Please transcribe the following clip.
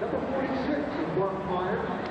Number 46, Mark Meyer.